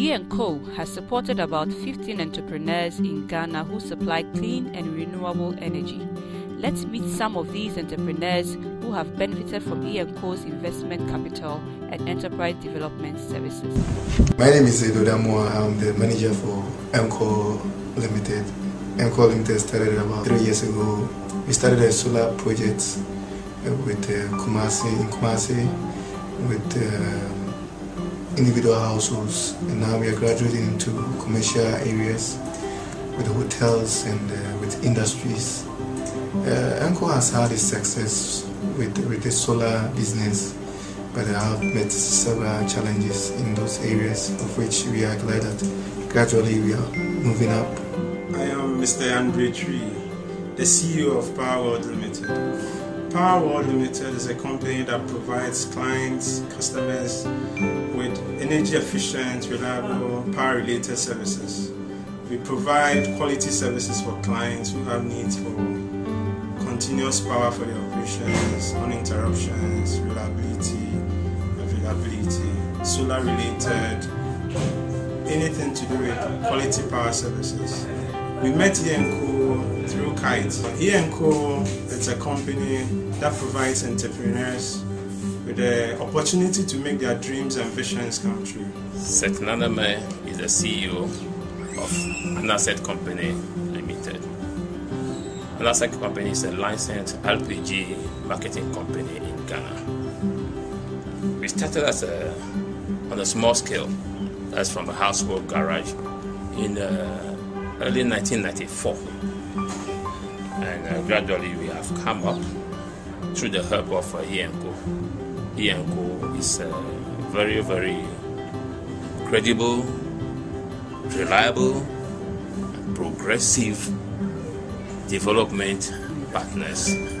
E&Co has supported about 15 entrepreneurs in Ghana who supply clean and renewable energy. Let's meet some of these entrepreneurs who have benefited from E&Co's investment capital and enterprise development services. My name is Edo Damua. I'm the manager for EMCO Limited. EMCO Limited started about three years ago. We started a solar project with uh, Kumasi, in Kumasi, with uh, individual households, and now we are graduating into commercial areas with hotels and uh, with industries. Uh, has had its success with, with the solar business, but I have met several challenges in those areas, of which we are glad that gradually we are moving up. I am Mr. Andre Tree, the CEO of Power World Limited. Power World Limited is a company that provides clients, customers with energy efficient, reliable, power related services. We provide quality services for clients who have needs for continuous power for their operations, uninterruptions, reliability, availability, solar related, anything to do with quality power services. We met E&Co through Kite. E&Co is a company that provides entrepreneurs with the opportunity to make their dreams and visions come true. Seth Naname is the CEO of Anasset company limited. Anasset company is a licensed LPG marketing company in Ghana. We started as a on a small scale, that's from a household garage in uh, early 1994. And uh, gradually we have come up through the help of uh, E&Co. E&Co is a very, very credible, reliable, progressive development partners